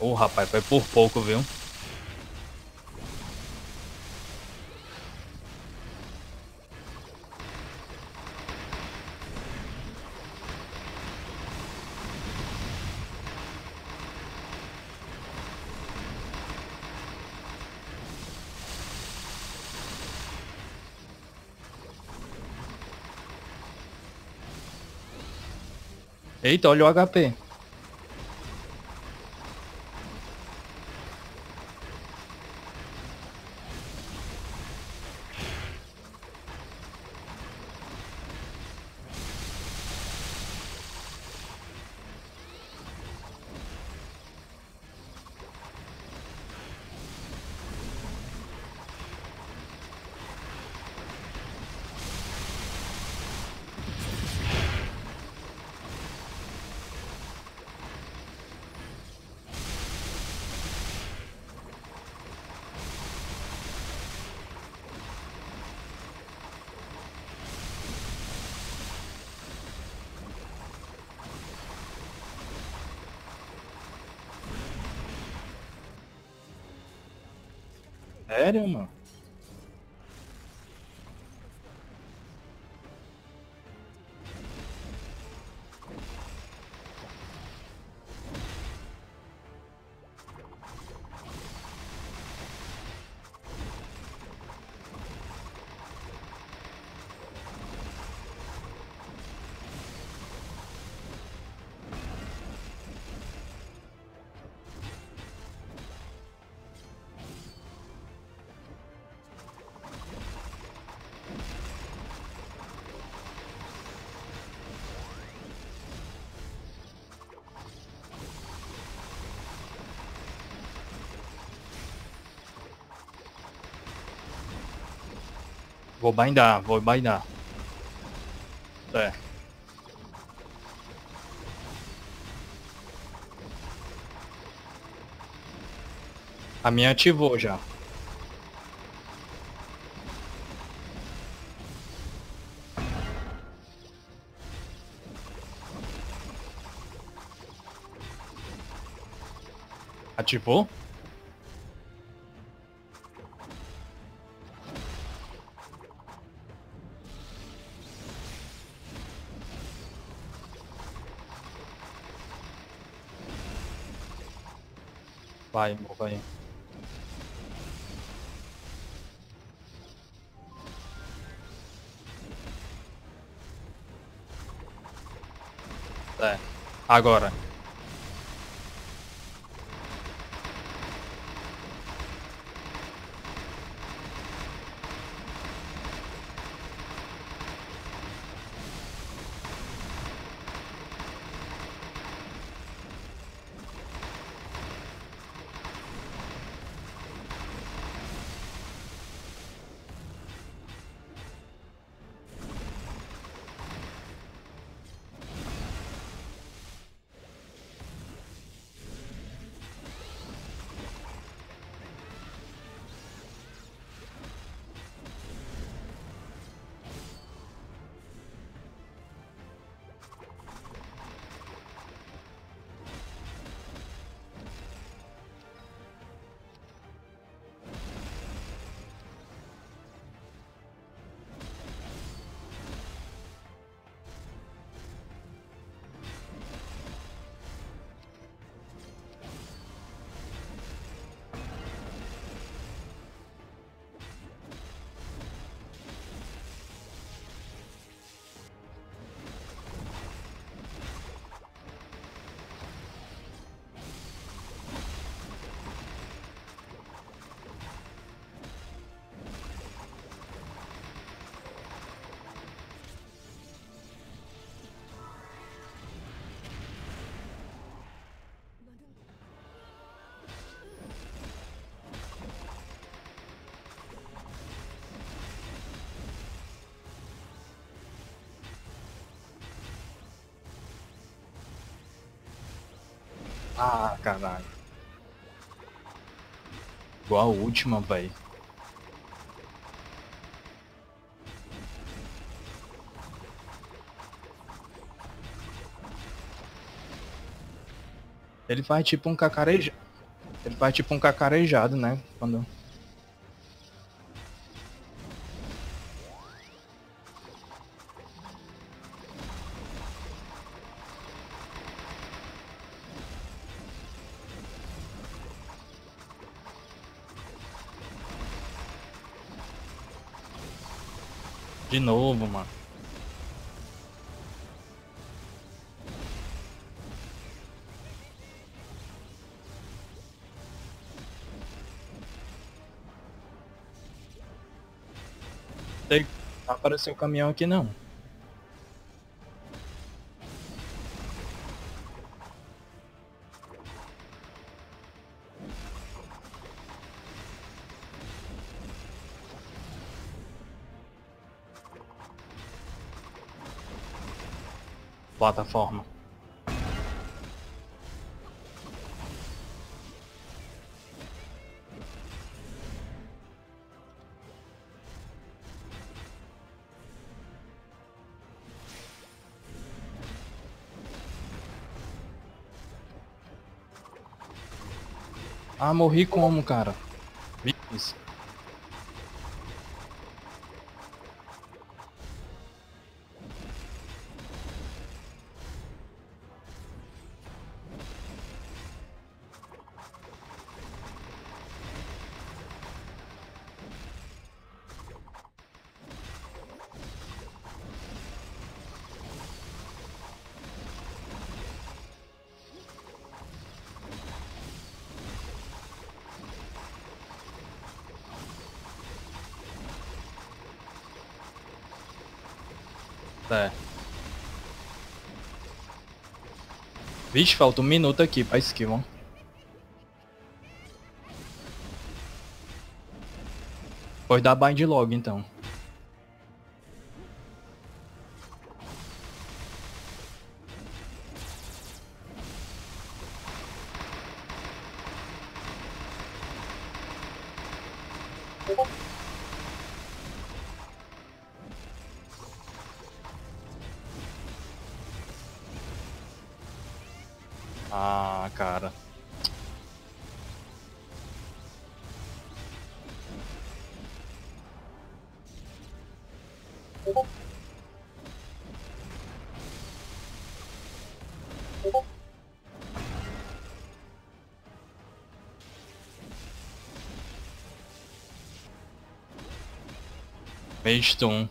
Ô, oh, rapaz, foi por pouco, viu? Eita, olha o HP. Sério, mano? Vou bindar, vou bindar. É. A minha ativou já. Ativou? Vai, amor, vai. É. Agora. Ah, caralho. Igual a última, velho. Ele faz tipo um cacarejo. Ele faz tipo um cacarejado, né? Quando. De novo, mano. Tem- apareceu o caminhão aqui não. Plataforma. Ah, morri como, cara? É. Vixe, falta um minuto aqui pra ó. Pode dar bind logo, então. Ah, cara. Stun.